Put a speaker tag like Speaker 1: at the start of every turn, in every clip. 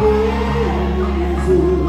Speaker 1: Jesus.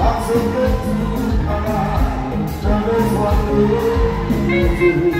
Speaker 1: I'm so you to be alive. That is what.